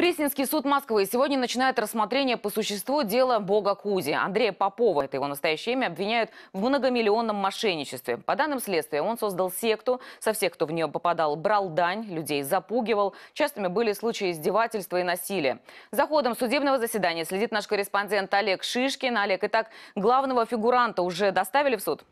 Пресненский суд Москвы сегодня начинает рассмотрение по существу дела Бога Кузи. Андрея Попова, это его настоящее имя, обвиняют в многомиллионном мошенничестве. По данным следствия, он создал секту, со всех, кто в нее попадал, брал дань, людей запугивал. Частыми были случаи издевательства и насилия. За ходом судебного заседания следит наш корреспондент Олег Шишкин. Олег, итак, главного фигуранта уже доставили в суд?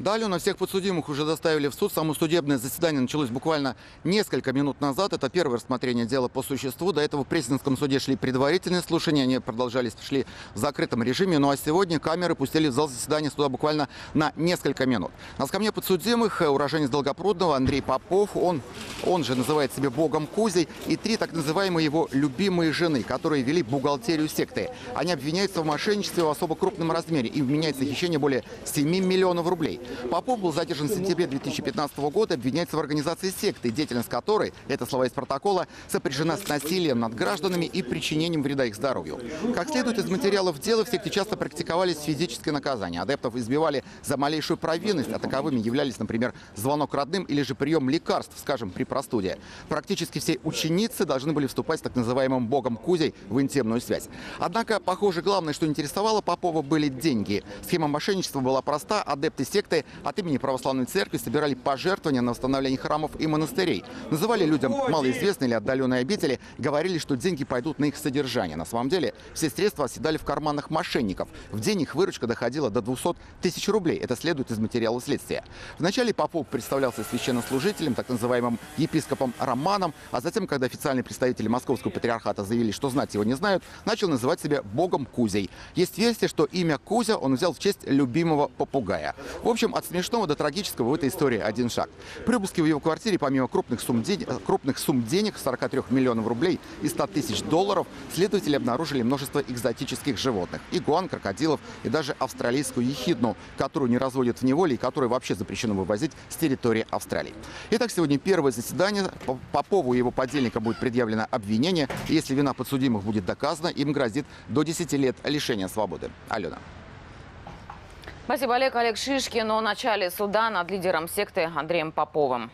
Да, Алена, всех подсудимых уже доставили в суд. Само судебное заседание началось буквально несколько минут назад. Это первое рассмотрение дела по существу. До этого в Пресненском суде шли предварительные слушания. Они продолжались, шли в закрытом режиме. Ну а сегодня камеры пустили в зал заседания суда буквально на несколько минут. На скамье подсудимых уроженец Долгопрудного Андрей Попов. Он, он же называет себя богом Кузей. И три так называемые его любимые жены, которые вели бухгалтерию секты. Они обвиняются в мошенничестве в особо крупном размере. Им вменяется хищение более 7 миллионов рублей. Попов был задержан в сентябре 2015 года, обвиняется в организации секты, деятельность которой, это слова из протокола, сопряжена с насилием над гражданами и причинением вреда их здоровью. Как следует из материалов дела, в секте часто практиковались физическое наказание. Адептов избивали за малейшую провинность, а таковыми являлись, например, звонок родным или же прием лекарств, скажем, при простуде. Практически все ученицы должны были вступать с так называемым богом Кузей в интимную связь. Однако, похоже, главное, что интересовало Попова, были деньги. Схема мошенничества была проста. Адепты секты от имени православной церкви собирали пожертвования на восстановление храмов и монастырей. Называли людям малоизвестные или отдаленные обители, говорили, что деньги пойдут на их содержание. На самом деле все средства оседали в карманах мошенников. В день их выручка доходила до 200 тысяч рублей. Это следует из материала следствия. Вначале Попов представлялся священнослужителем, так называемым епископом Романом, а затем, когда официальные представители Московского патриархата заявили, что знать его не знают, начал называть себя богом Кузей. Есть версия, что имя Кузя он взял в честь любимого попугая. В общем, от смешного до трагического в этой истории один шаг. При обыске в его квартире, помимо крупных сумм, денег, крупных сумм денег, 43 миллионов рублей и 100 тысяч долларов, следователи обнаружили множество экзотических животных. Игуан, крокодилов и даже австралийскую ехидну, которую не разводят в неволе и которую вообще запрещено вывозить с территории Австралии. Итак, сегодня первое заседание. Попову и его подельника будет предъявлено обвинение. Если вина подсудимых будет доказана, им грозит до 10 лет лишения свободы. Алена. Спасибо, Олег. Олег Шишкин о начале суда над лидером секты Андреем Поповым.